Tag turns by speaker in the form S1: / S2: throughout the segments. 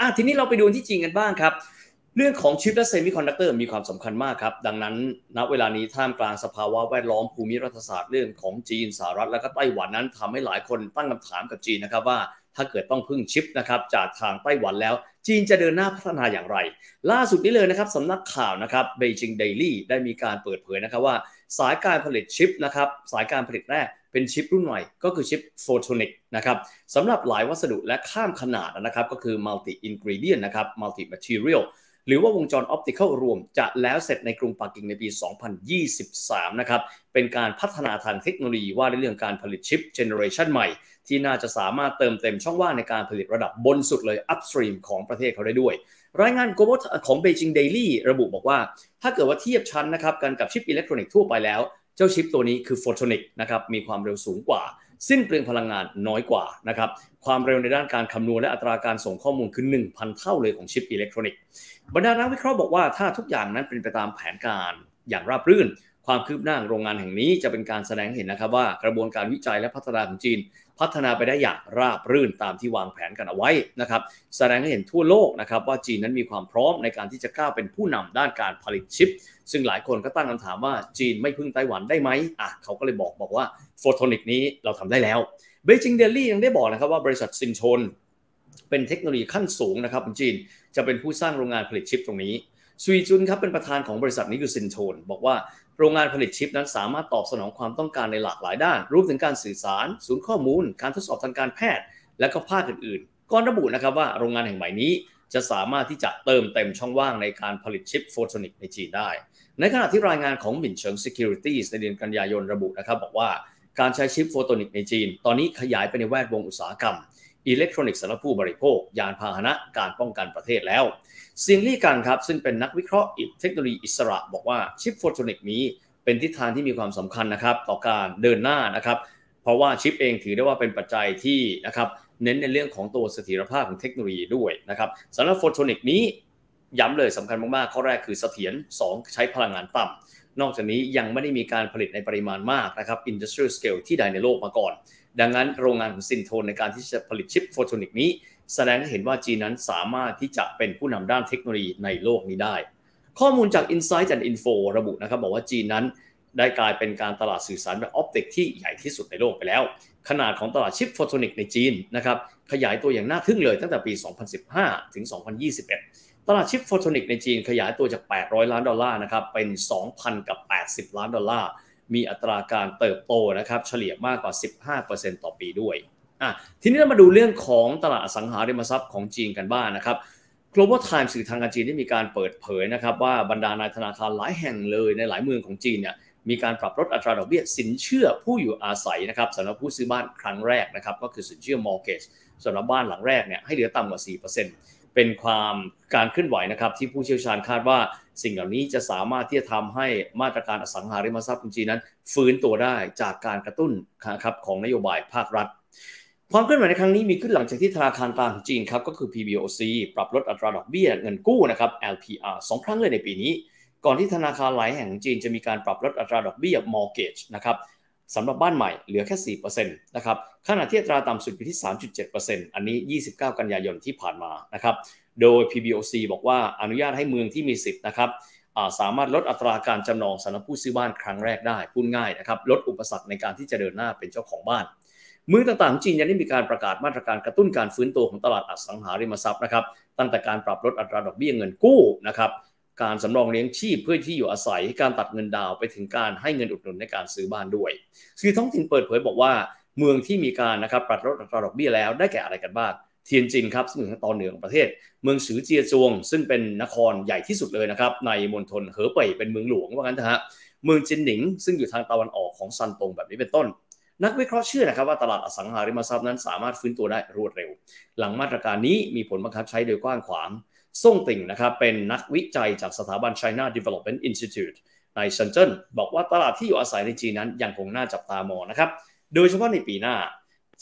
S1: อะทีนี้เราไปดูที่จีนกันบ้างครับ เรื่องของชิปและเซมิคอนดักเตอร์มีความสำคัญมากครับ ดังนั้นณเวลานี้ท่ามกลางสภาวะแวดล้อมภูมิรัฐศาสตร์เรื่องของจีนสหรัฐ และก็ไต้หวันนั้นทำให้หลายคนตั้งคำถามกับจีนนะครับว่าถ้าเกิดต้องพึ่งชิปนะครับจากทางไต้หวันแล้ว จีนจะเดินหน้าพัฒนาอย่างไร ล่าสุดนี้เลยนะครับสำนักข่าวนะครับ Beijing Daily ได้มีการเปิดเผยนะครับว่า สายการผลิตชิปนะครับสายการผลิตแรก เป็นชิปรุ่นใหม่ก็คือชิป photonicนะครับสำหรับหลายวัสดุและข้ามขนาดนะครับก็คือ multi ingredient นะครับ multi material หรือว่าวงจร optical รวมจะแล้วเสร็จในกรุงปักกิ่งในปี 2023 นะครับ เป็นการพัฒนาทางเทคโนโลยีว่าในเรื่องการผลิตชิปเจเนอเรชันใหม่ ที่น่าจะสามารถเติมเต็มช่องว่างในการผลิตระดับบนสุดเลย upstream ของประเทศเขาได้ด้วย รายงาน global ของ Beijing Daily ระบุบอกว่า ถ้าเกิดว่าเทียบชั้นนะครับกันกับชิปอิเล็กทรอนิกส์ทั่วไปแล้ว จ้าชิปตัวนี้คือโฟโทนิกนะครับมีความเร็วสูงกว่า สิ้นเปลืองพลังงานน้อยกว่านะครับความเร็วในด้านการคำนวณและอัตราการส่งข้อมูลคือ 1,000 เท่าเลยของชิปอิเล็กทรอนิกส์บรรดานักวิเคราะห์บอกว่าถ้าทุกอย่างนั้นเป็นไปตามแผนการอย่างราบรื่น ความคืบหน้าโรงงานแห่งนี้จะเป็นการแสดงเห็นนะครับว่ากระบวนการวิจัยและพัฒนาของจีน พัฒนาไปได้อย่างราบรื่นตามที่วางแผนกันเอาไว้นะครับแสดงให้เห็นทั่วโลกนะครับว่าจีนนั้นมีความพร้อมในการที่จะก้าวเป็นผู้นำด้านการผลิตชิป ซึ่งหลายคนก็ตั้งคำถามว่าจีนไม่พึ่งไต้หวันได้ไหมอะเขาก็เลยบอกบอกว่า photonic นี้เราทำได้แล้ว Beijing Daily ยังได้บอกนะครับว่าบริษัท Sintone เป็นเทคโนโลยีขั้นสูงนะครับของจีนจะเป็นผู้สร้างโรงงานผลิตชิปตรงนี้ ซุยจุนครับเป็นประธานของบริษัทนี้คือ Sintone บอกว่าโรงงานผลิตชิปนั้นสามารถตอบสนองความต้องการในหลากหลายด้าน รวมถึงการสื่อสาร ศูนย์ข้อมูล การทดสอบทางการแพทย์ และก็ภาคอื่นๆก่อนระบุนะครับว่าโรงงานแห่งใหม่นี้จะสามารถที่จะเติมเต็มช่องว่างในการผลิตชิป photonic ในจีนได้ ในขณะที่รายงานของหมินเฉิง Securities ในเดือนกันยายนระบุนะครับบอกว่าการใช้ชิป photonic ในจีน ตอนนี้ขยายไปในแวดวงอุตสาหกรรม อิเล็กทรอนิกส์สำหรับผู้บริโภค ยานพาหนะการป้องกันประเทศแล้วซียงลี่กันครับซึ่งเป็นนักวิเคราะห์เทคโนโลยีอิสระ บอกว่าชิป photonic นี้เป็นทิศทางที่มีความสำคัญนะครับต่อการเดินหน้านะครับเพราะว่าชิปเองถือได้ว่าเป็นปัจจัยที่นะครับเน้นในเรื่องของตัวเสถียรภาพของเทคโนโลยีด้วยนะครับสำหรับ photonic นี้ย้ำเลยสำคัญมากๆ ข้อแรกคือเสถียร2 ใช้พลังงานต่ำนอกจากนี้ยังไม่ได้มีการผลิตในปริมาณมากนะครับ industrial scale ที่ใดในโลกมาก่อน ดังนั้นโรงงานของ Sintone ในการที่จะผลิตชิป photonic นี้ แสดงให้เห็นว่าจีนนั้นสามารถที่จะเป็นผู้นำด้านเทคโนโลยีในโลกนี้ได้ ข้อมูลจาก Insight and Info ระบุนะครับบอกว่าจีนนั้นได้กลายเป็นการตลาดสื่อสารแบบ optic ที่ใหญ่ที่สุดในโลกไปแล้ว ขนาดของตลาดชิป photonic ในจีนนะครับขยายตัวอย่างน่าทึ่งเลยตั้งแต่ปี 2015 ถึง 2021 ตลาดชิป photonic ในจีนขยายตัวจาก 800 ล้านดอลลาร์นะครับเป็น 2,000 กับ 80 ล้านดอลลาร์ มีอัตราการเติบโตนะครับเฉลี่ยมากกว่า 15%ต่อปีด้วยอะทีนี้เรามาดูเรื่องของตลาดอสังหาริมทรัพย์ของจีนกันบ้างนะครับ Global Times สื่อทางการจีนได้มีการเปิดเผยนะครับว่าบรรดานายธนาคารหลายแห่งเลยในหลายเมืองของจีนเนี่ยมีการปรับลดอัตราดอกเบี้ยสินเชื่อผู้อยู่อาศัยนะครับสำหรับผู้ซื้อบ้านครั้งแรกนะครับก็คือสินเชื่อ mortgage สำหรับบ้านหลังแรกเนี่ยให้เหลือต่ำกว่า 4%เป็นความการเคลื่อนไหวนะครับที่ผู้เชี่ยวชาญคาดว่า สิ่งเหล่านี้จะสามารถที่จะทำให้มาตรการอสังหาริมทรัพย์ของจีนนั้น ฟื้นตัวได้จากการกระตุ้นครับของนโยบายภาครัฐ ความเคลื่อนไหวในครั้งนี้มีขึ้นหลังจากที่ธนาคารกลางของจีนครับก็คือ PBOC ปรับลดอัตราดอกเบี้ยเงินกู้นะครับ LPR สองครั้งเลยในปีนี้ ก่อนที่ธนาคารหลายแห่งของจีนจะมีการปรับลดอัตราดอกเบี้ย mortgage นะครับ สำหรับบ้านใหม่เหลือแค่ 4%นะครับขณะที่อัตราต่ำสุดอยู่ที่ 3.7%อันนี้ 29 กันยายนที่ผ่านมานะครับโดย PBOC บอกว่าอนุญาตให้เมืองที่มีสิทธิ์นะครับสามารถลดอัตราการจำนองสำหรับผู้ซื้อบ้านครั้งแรกได้พูดง่ายนะครับลดอุปสรรคในการที่จะเดินหน้าเป็นเจ้าของบ้านเมืองต่างๆจีนยังได้มีการประกาศมาตรการกระตุ้นการฟื้นตัวของตลาดอสังหาริมทรัพย์นะครับตั้งแต่การปรับลดอัตราดอกเบี้ยเงินกู้นะครับ การสำรองเลี้ยงชีพเพื่อที่อยู่อาศัยการตัดเงินดาวไปถึงการให้เงินอุดหนุนในการซื้อบ้านด้วยสื่อท้องถิ่นเปิดเผยบอกว่าเมืองที่มีการนะครับปรับลดอัตราดอกเบี้ยแล้วได้แก่อะไรกันบ้างเทียนจินครับซึ่งอยู่ทางตอนเหนือของประเทศ เมืองซือเจียจวง ซึ่งเป็นนครใหญ่ที่สุดเลยนะครับในมณฑลเหอเป่ยเป็นเมืองหลวงว่างั้นนะฮะเมืองจินหนิง ซึ่งอยู่ทางตะวันออกของซันตงแบบนี้เป็นต้น นักวิเคราะห์เชื่อนะครับว่าตลาดอสังหาริมทรัพย์นั้นสามารถฟื้นตัวได้รวดเร็ว หลังมาตรการนี้มีผลบังคับใช้โดยกว้างขวางซ่งติ่งนะครับเป็นนักวิจัยจากสถาบัน China Development Institute ในเซินเจิ้นบอกว่าตลาดที่อยู่อาศัยในจีนนั้นยังคงน่าจับตามองนะครับโดยเฉพาะในปีหน้า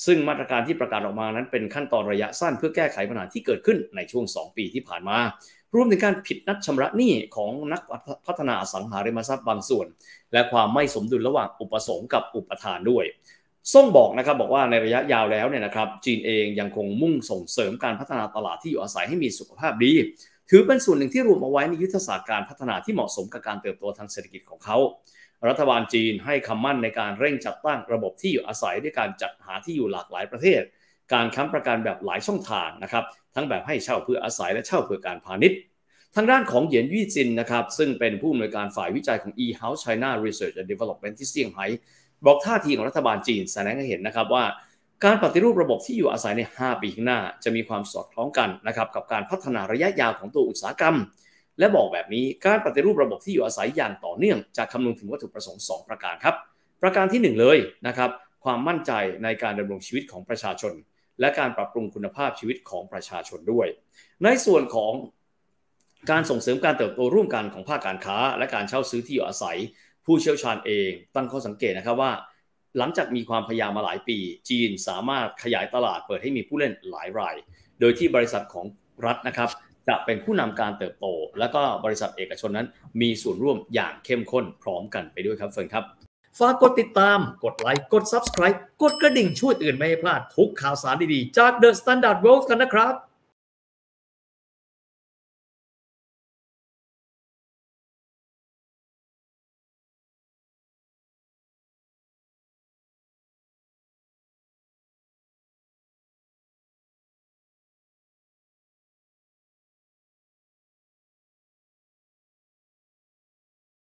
S1: ซึ่งมาตรการที่ประกาศออกมานั้นเป็นขั้นตอนระยะสั้นเพื่อแก้ไขปัญหาที่เกิดขึ้นในช่วง 2 ปีที่ผ่านมา รวมถึงการผิดนัดชำระหนี้ของนักพัฒนาอสังหาริมทรัพย์บางส่วน และความไม่สมดุลระหว่างอุปสงค์กับอุปทานด้วยส่งบอกนะครับบอกว่าในระยะยาวแล้วเนี่ยนะครับจีนเองยังคงมุ่งส่งเสริมการพัฒนาตลาดที่อยู่อาศัยให้มีสุขภาพดี ถือเป็นส่วนหนึ่งที่รวมเอาไว้ในยุทธศาสตร์การพัฒนาที่เหมาะสมกับการเติบโตทางเศรษฐกิจของเขารัฐบาลจีนให้คำมั่นในการเร่งจัดตั้งระบบที่อยู่อาศัยด้วยการจัดหาที่อยู่หลากหลายประเทศ การค้ำประกันแบบหลายช่องทางนะครับ ทั้งแบบให้เช่าเพื่ออาศัยและเช่าเพื่อการพาณิชย์ ทางด้านของเหยียนยี่จินนะครับ ซึ่งเป็นผู้อำนวยการฝ่ายวิจัยของ e-house China Research and Development ที่เซี่ยงไฮ้บอกท่าทีของรัฐบาลจีนแสดงให้เห็นนะครับว่าการปฏิรูประบบที่อยู่อาศัยใน 5 ปีข้างหน้า จะมีความสอดคล้องกันนะครับกับการพัฒนาระยะยาวของตัวอุตสาหกรรม และบอกแบบนี้การปฏิรูประบบที่อยู่อาศัยอย่างต่อเนื่องจะคำนึงถึงวัตถุประสงค์ 2 ประการครับ ประการที่ 1 เลยนะครับความมั่นใจในการดำรงชีวิตของประชาชน และการปรับปรุงคุณภาพชีวิตของประชาชนด้วย ในส่วนของการส่งเสริมการเติบโตร่วมกันของภาคการค้า และการเช่าซื้อที่อยู่อาศัย ผู้เชี่ยวชาญเองตั้งข้อสังเกตนะครับว่า หลังจากมีความพยายามมาหลายปี จีนสามารถขยายตลาดเปิดให้มีผู้เล่นหลายราย โดยที่บริษัทของรัฐนะครับจะเป็นผู้นำการเติบโต และก็บริษัทเอกชนนั้น มีส่วนร่วมอย่างเข้มข้นพร้อมกันไปด้วยครับเฟิร์นครับ
S2: ฝากกดติดตาม กดไลค์ กด Subscribe กดกระดิ่งช่วยเตือนไม่ให้พลาดทุกข่าวสารดีๆ จาก The Standard World กันนะครับ